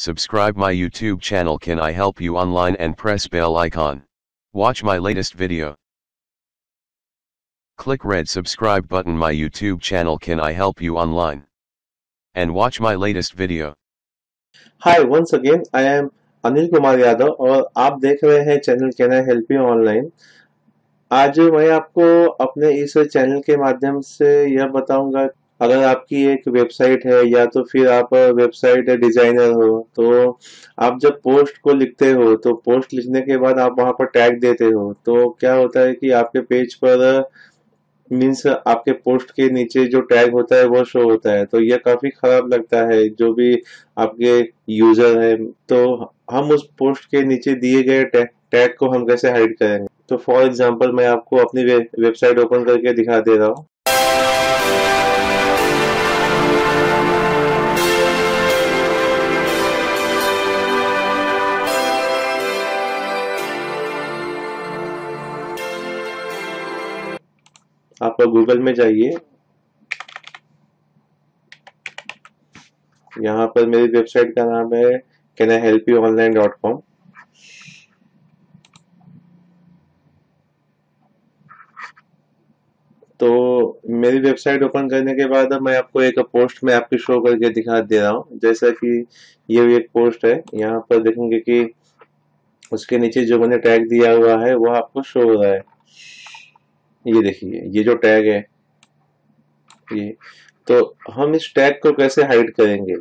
Subscribe my YouTube channel Can I Help You Online and press bell icon. Watch my latest video. Click red subscribe button my YouTube channel Can I Help You Online. And watch my latest video. Hi once again I am Anil Kumar Yadav और आप देख रहे हैं channel can I help you online आज मैं आपको अपने इस चैनल के माध्यम से यह बताऊंगा अगर आपकी एक वेबसाइट है या तो फिर आप वेबसाइट डिज़ाइनर हो तो आप जब पोस्ट को लिखते हो तो पोस्ट लिखने के बाद आप वहाँ पर टैग देते हो तो क्या होता है कि आपके पेज पर मीन्स आपके पोस्ट के नीचे जो टैग होता है वो शो होता है। तो यह काफ़ी खराब लगता है जो भी आपके यूज़र है। तो हम उस पोस्ट के नीचे दिए गए टैग, को हम कैसे हाइड करेंगे? तो फॉर एग्जांपल मैं आपको अपनी वेबसाइट ओपन करके दिखा दे रहा हूँ। आप गूगल में जाइए। यहाँ पर मेरी वेबसाइट का नाम है can I help you online dot com तो मेरी वेबसाइट ओपन करने के बाद मैं आपको एक पोस्ट में आपकी शो करके दिखा दे रहा हूँ। जैसा कि ये भी एक पोस्ट है। यहाँ पर देखेंगे कि उसके नीचे जो मैंने टैग दिया हुआ है, वो आपको शो हो रहा है। ये देखिए, ये जो टैग है, ये तो हम इस टैग को कैसे हाइड करेंगे?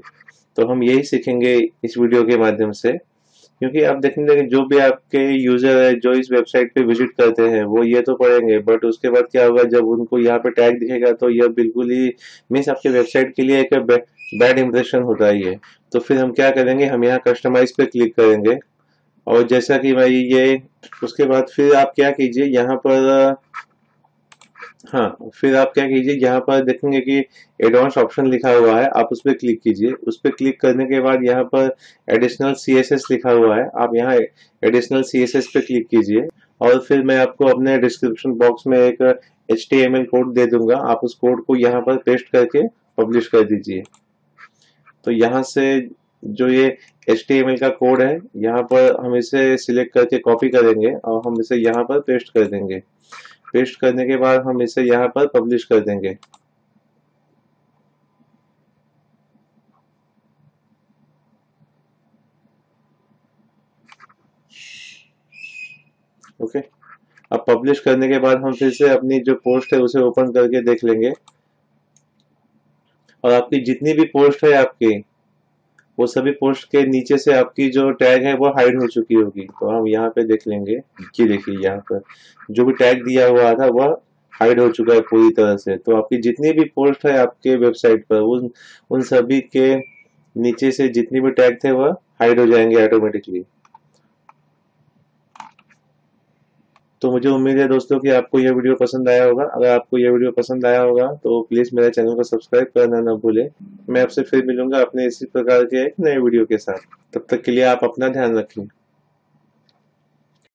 तो हम यही सीखेंगे इस वीडियो के माध्यम से, क्योंकि आप देखेंगे कि जो भी आपके यूज़र है, जो इस वेबसाइट पे विज़िट करते हैं, वो ये तो पढ़ेंगे बट उसके बाद क्या होगा, जब उनको यहाँ पे टैग दिखेगा तो यह बिल्कुल ही मीन्स आपके वेबसाइट के लिए एक बैड इम्प्रेशन होता ही है। तो फिर हम क्या करेंगे, हम यहाँ कस्टमाइज पे क्लिक करेंगे, और जैसा कि भाई ये, उसके बाद फिर आप क्या कीजिए, यहाँ पर हाँ फिर आप क्या कीजिए, यहाँ पर देखेंगे कि एडवांस ऑप्शन लिखा हुआ है, आप उस पर क्लिक कीजिए। उस पर क्लिक करने के बाद यहाँ पर एडिशनल सीएसएस लिखा हुआ है, आप यहाँ एडिशनल सी पे क्लिक कीजिए। और फिर मैं आपको अपने डिस्क्रिप्शन बॉक्स में एक एचटीएमएल कोड दे दूँगा, आप उस कोड को यहाँ पर पेस्ट करके पब्लिश कर दीजिए। तो यहाँ से जो ये एचटीएमएल का कोड है, यहाँ पर हम इसे सिलेक्ट करके कॉपी करेंगे और हम इसे यहाँ पर पेस्ट कर देंगे। पेस्ट करने के बाद हम इसे यहाँ पर पब्लिश कर देंगे ओके okay. अब पब्लिश करने के बाद हम फिर से अपनी जो पोस्ट है उसे ओपन करके देख लेंगे और आपकी जितनी भी पोस्ट है आपकी वो सभी पोस्ट के नीचे से आपकी जो टैग है वो हाइड हो चुकी होगी। तो हम यहाँ पे देख लेंगे कि देखिए यहाँ पर जो भी टैग दिया हुआ था, वह हाइड हो चुका है पूरी तरह से। तो आपकी जितनी भी पोस्ट है आपके वेबसाइट पर, उन उन सभी के नीचे से जितनी भी टैग थे, वह हाइड हो जाएँगे ऑटोमेटिकली तो मुझे उम्मीद है दोस्तों कि आपको यह वीडियो पसंद आया होगा। अगर आपको यह वीडियो पसंद आया होगा तो प्लीज़ मेरे चैनल को सब्सक्राइब करना ना भूले। मैं आपसे फिर मिलूँगा अपने इसी प्रकार के एक नए वीडियो के साथ। तब तक के लिए आप अपना ध्यान रखें।